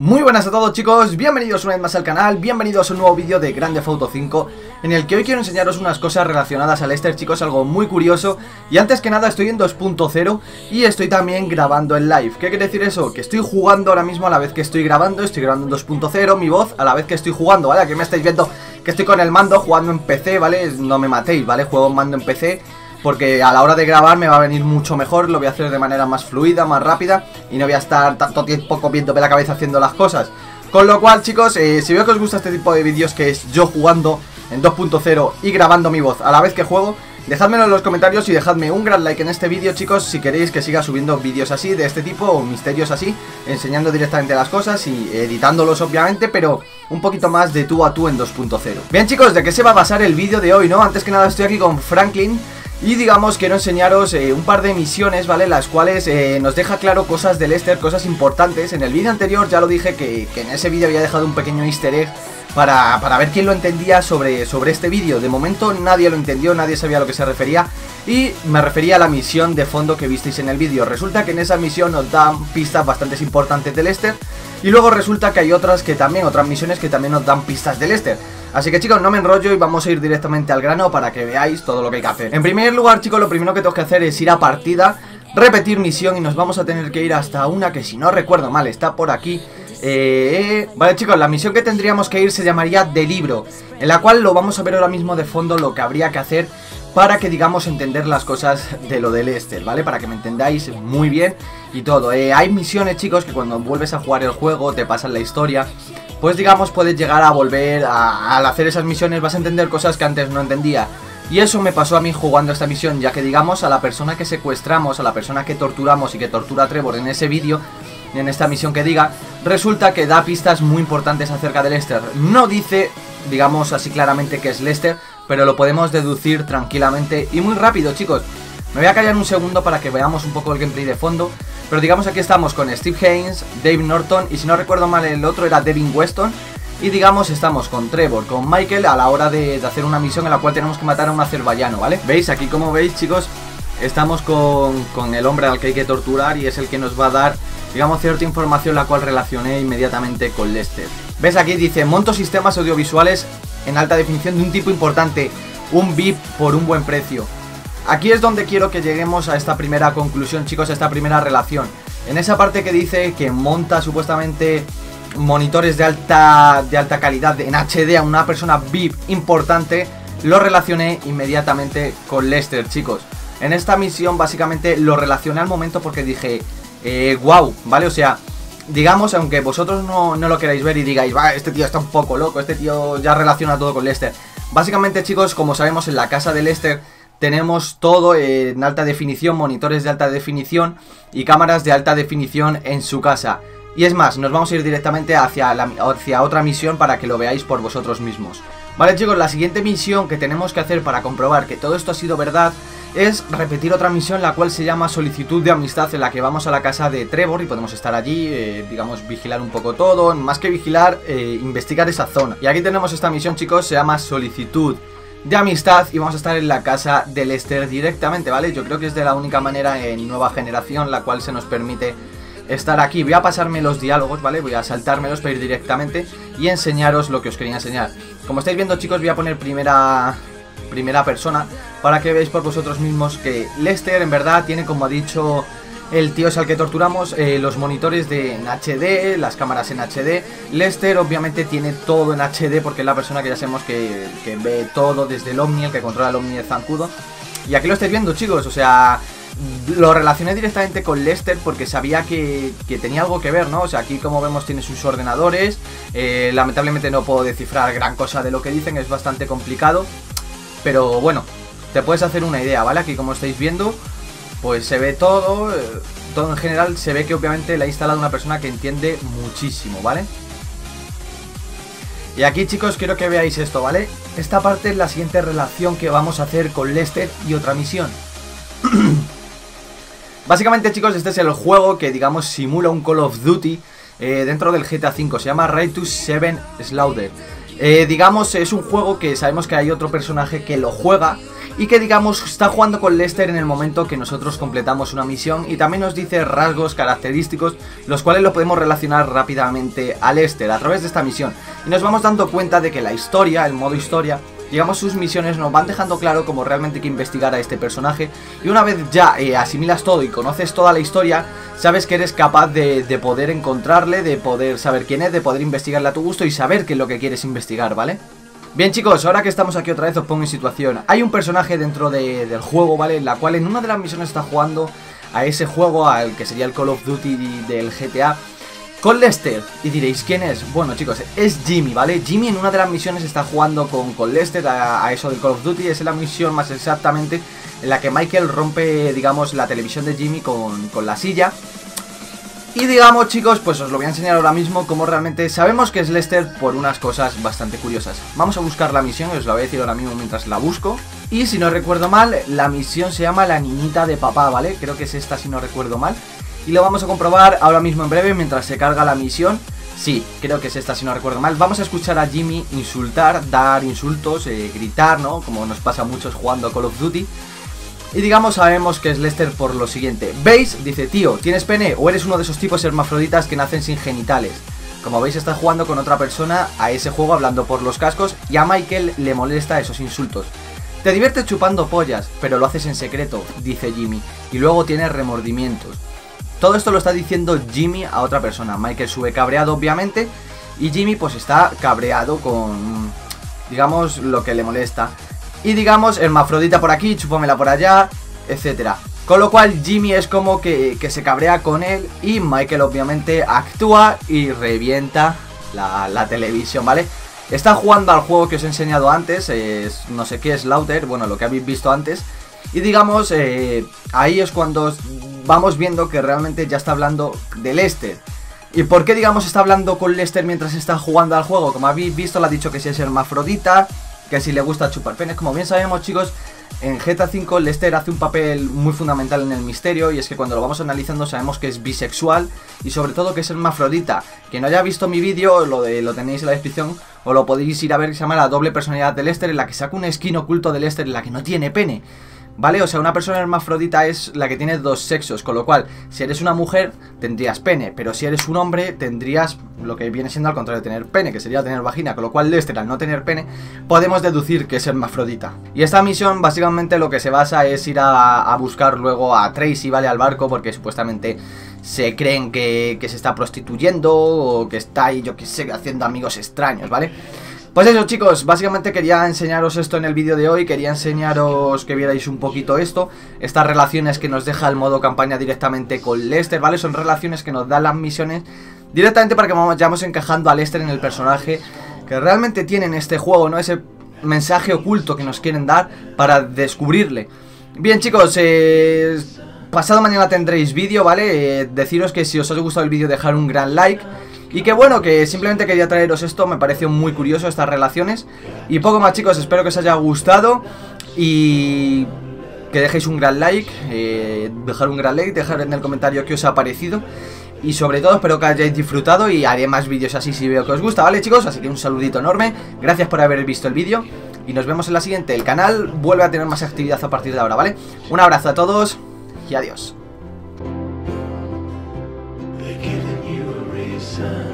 Muy buenas a todos chicos, bienvenidos una vez más al canal, bienvenidos a un nuevo vídeo de Grande Auto 5 En el que hoy quiero enseñaros unas cosas relacionadas al Lester chicos, algo muy curioso Y antes que nada estoy en 2.0 y estoy también grabando en live ¿Qué quiere decir eso? Que estoy jugando ahora mismo a la vez que estoy grabando, estoy grabando en 2.0 Mi voz a la vez que estoy jugando, ¿vale? Aquí me estáis viendo que estoy con el mando jugando en PC, ¿vale? No me matéis, ¿vale? Juego en mando en PC porque a la hora de grabar me va a venir mucho mejor, lo voy a hacer de manera más fluida, más rápida y no voy a estar tanto tiempo comiéndome la cabeza haciendo las cosas. Con lo cual, chicos, eh, si veo que os gusta este tipo de vídeos que es yo jugando en 2.0 y grabando mi voz a la vez que juego, dejadmelo en los comentarios y dejadme un gran like en este vídeo, chicos, si queréis que siga subiendo vídeos así, de este tipo, o misterios así, enseñando directamente las cosas y editándolos, obviamente, pero un poquito más de tú a tú en 2.0. Bien, chicos, ¿de qué se va a basar el vídeo de hoy, no? Antes que nada estoy aquí con Franklin y digamos quiero enseñaros eh, un par de misiones, ¿vale? Las cuales eh, nos deja claro cosas de Lester, cosas importantes. En el vídeo anterior ya lo dije que, en ese vídeo había dejado un pequeño easter egg para, para ver quién lo entendía sobre, sobre este vídeo. De momento nadie lo entendió, nadie sabía a lo que se refería. Y me refería a la misión de fondo que visteis en el vídeo. Resulta que en esa misión nos dan pistas bastante importantes de Lester Y luego resulta que hay otras que también, otras misiones que también nos dan pistas de Lester Así que chicos, no me enrollo y vamos a ir directamente al grano para que veáis todo lo que hay que hacer. En primer lugar chicos, lo primero que tengo que hacer es ir a partida Repetir misión y nos vamos a tener que ir hasta una que si no recuerdo mal está por aquí. Eh, vale chicos, la misión que tendríamos que ir se llamaría de libro En la cual lo vamos a ver ahora mismo de fondo lo que habría que hacer Para que digamos entender las cosas de lo del Esther, ¿vale? Para que me entendáis muy bien y todo. Eh, Hay misiones chicos que cuando vuelves a jugar el juego te pasan la historia pues digamos puedes llegar a volver a, al hacer esas misiones, vas a entender cosas que antes no entendía. Y eso me pasó a mí jugando esta misión, ya que digamos a la persona que secuestramos, a la persona que torturamos y que tortura a Trevor en ese vídeo, en esta misión que diga, resulta que da pistas muy importantes acerca de Lester. No dice, digamos así claramente que es Lester, pero lo podemos deducir tranquilamente y muy rápido chicos. Me voy a callar un segundo para que veamos un poco el gameplay de fondo pero digamos aquí estamos con Steve Haynes, Dave Norton y si no recuerdo mal el otro era Devin Weston. Y digamos estamos con Trevor, con Michael a la hora de, hacer una misión en la cual tenemos que matar a un azerbaiyano, ¿vale? ¿Veis? Aquí como veis chicos, estamos con, con el hombre al que hay que torturar y es el que nos va a dar, digamos, cierta información la cual relacioné inmediatamente con Lester. ¿Ves? Aquí dice, monto sistemas audiovisuales en alta definición de un tipo importante, un VIP por un buen precio. Aquí es donde quiero que lleguemos a esta primera conclusión, chicos, a esta primera relación. En esa parte que dice que monta supuestamente monitores de alta, de alta calidad en HD a una persona VIP importante, lo relacioné inmediatamente con Lester, chicos. En esta misión básicamente lo relacioné al momento porque dije, eh, wow, ¿vale? O sea, digamos, aunque vosotros no, no, lo queráis ver y digáis, va, este tío está un poco loco, este tío ya relaciona todo con Lester. Básicamente, chicos, como sabemos, en la casa de Lester tenemos todo en alta definición, monitores de alta definición y cámaras de alta definición en su casa. Y es más, nos vamos a ir directamente hacia, la, hacia otra misión para que lo veáis por vosotros mismos. Vale chicos, la siguiente misión que tenemos que hacer para comprobar que todo esto ha sido verdad es repetir otra misión la cual se llama solicitud de amistad en la que vamos a la casa de Trevor y podemos estar allí, eh, digamos, vigilar un poco todo, más que vigilar, eh, investigar esa zona. Y aquí tenemos esta misión chicos, se llama solicitud de amistad y vamos a estar en la casa de Lester directamente, ¿vale? Yo creo que es de la única manera en nueva generación la cual se nos permite estar aquí. Voy a pasarme los diálogos, ¿vale? Voy a saltármelos para ir directamente y enseñaros lo que os quería enseñar. Como estáis viendo, chicos, voy a poner primera primera persona para que veáis por vosotros mismos que Lester en verdad tiene, como ha dicho el tío es al que torturamos, eh, los monitores de en HD, las cámaras en HD. Lester obviamente tiene todo en HD porque es la persona que ya sabemos que, ve todo desde el Omni, el que controla el Omni de Zancudo. Y aquí lo estáis viendo chicos, o sea, lo relacioné directamente con Lester porque sabía que, tenía algo que ver, ¿no? O sea, aquí como vemos tiene sus ordenadores, eh, lamentablemente no puedo descifrar gran cosa de lo que dicen, es bastante complicado. Pero bueno, te puedes hacer una idea, ¿vale? Aquí como estáis viendo, pues se ve todo, eh, todo en general se ve que obviamente la ha instalado una persona que entiende muchísimo, ¿vale? Y aquí chicos quiero que veáis esto, ¿vale? Esta parte es la siguiente relación que vamos a hacer con Lester y otra misión. Básicamente chicos este es el juego que digamos simula un Call of Duty eh, dentro del GTA V, se llama Raid to 7 Slaughter. Eh, digamos es un juego que sabemos que hay otro personaje que lo juega y que digamos está jugando con Lester en el momento que nosotros completamos una misión y también nos dice rasgos característicos los cuales lo podemos relacionar rápidamente a Lester a través de esta misión y nos vamos dando cuenta de que la historia, el modo historia digamos sus misiones nos van dejando claro cómo realmente hay que investigar a este personaje y una vez ya eh, asimilas todo y conoces toda la historia, sabes que eres capaz de, de, poder encontrarle, de poder saber quién es, de poder investigarle a tu gusto y saber qué es lo que quieres investigar, ¿vale? Bien chicos, ahora que estamos aquí otra vez os pongo en situación Hay un personaje dentro de, del juego, ¿vale? En la cual en una de las misiones está jugando a ese juego, al que sería el Call of Duty del GTA con Lester. Y diréis, ¿quién es? Bueno, chicos, es Jimmy, ¿vale? Jimmy en una de las misiones está jugando con, Lester a, eso del Call of Duty. Es la misión más exactamente en la que Michael rompe, digamos, la televisión de Jimmy con, con la silla. Y digamos, chicos, pues os lo voy a enseñar ahora mismo cómo realmente sabemos que es Lester por unas cosas bastante curiosas. Vamos a buscar la misión, os la voy a decir ahora mismo mientras la busco. Y si no recuerdo mal, la misión se llama La Niñita de Papá, ¿vale? Creo que es esta si no recuerdo mal. Y lo vamos a comprobar ahora mismo en breve mientras se carga la misión. Sí, creo que es esta si no recuerdo mal. Vamos a escuchar a Jimmy insultar, dar insultos, eh, gritar, ¿no? Como nos pasa a muchos jugando Call of Duty. Y digamos, sabemos que es Lester por lo siguiente. ¿Veis? Dice, tío, ¿tienes pene o eres uno de esos tipos hermafroditas que nacen sin genitales? Como veis, está jugando con otra persona a ese juego hablando por los cascos y a Michael le molesta esos insultos. Te diviertes chupando pollas, pero lo haces en secreto, dice Jimmy, y luego tienes remordimientos. Todo esto lo está diciendo Jimmy a otra persona. Michael sube cabreado, obviamente. Y Jimmy pues está cabreado con, digamos, lo que le molesta. Y digamos, hermafrodita por aquí, chupómela por allá, etcétera. Con lo cual Jimmy es como que, que, se cabrea con él y Michael obviamente actúa y revienta la, la, televisión, ¿vale? Está jugando al juego que os he enseñado antes, es, no sé qué es Lauter, bueno, lo que habéis visto antes. Y digamos, eh, ahí es cuando vamos viendo que realmente ya está hablando de Lester. ¿Y por qué, digamos, está hablando con Lester mientras está jugando al juego? Como habéis visto, le ha dicho que si es hermafrodita, que si le gusta chupar penes. Como bien sabemos, chicos, en GTA V Lester hace un papel muy fundamental en el misterio y es que cuando lo vamos analizando sabemos que es bisexual y sobre todo que es hermafrodita. Quien no haya visto mi vídeo, lo, de, lo tenéis en la descripción o lo podéis ir a ver que se llama la doble personalidad de Lester en la que saca un skin oculto de Lester en la que no tiene pene. ¿Vale? O sea, una persona hermafrodita es la que tiene dos sexos, con lo cual, si eres una mujer, tendrías pene, pero si eres un hombre, tendrías lo que viene siendo al contrario de tener pene, que sería tener vagina, con lo cual Lester, al no tener pene, podemos deducir que es hermafrodita. Y esta misión, básicamente, lo que se basa es ir a, buscar luego a Tracy, ¿vale? Al barco, porque supuestamente se creen que, que se está prostituyendo o que está ahí, yo que sé, haciendo amigos extraños, ¿vale? Pues eso chicos, básicamente quería enseñaros esto en el vídeo de hoy, quería enseñaros que vierais un poquito esto, estas relaciones que nos deja el modo campaña directamente con Lester, ¿vale? Son relaciones que nos dan las misiones directamente para que vayamos encajando a Lester en el personaje que realmente tienen este juego, ¿no? Ese mensaje oculto que nos quieren dar para descubrirle. Bien chicos, eh, pasado mañana tendréis vídeo, ¿vale? Eh, deciros que si os ha gustado el vídeo dejar un gran like y que bueno, que simplemente quería traeros esto, me pareció muy curioso estas relaciones. Y poco más chicos, espero que os haya gustado y que dejéis un gran like, eh, dejar un gran like, dejar en el comentario qué os ha parecido. Y sobre todo espero que hayáis disfrutado y haré más vídeos así si veo que os gusta, ¿vale chicos? Así que un saludito enorme, gracias por haber visto el vídeo y nos vemos en la siguiente. El canal vuelve a tener más actividad a partir de ahora, ¿vale? Un abrazo a todos y adiós. sun.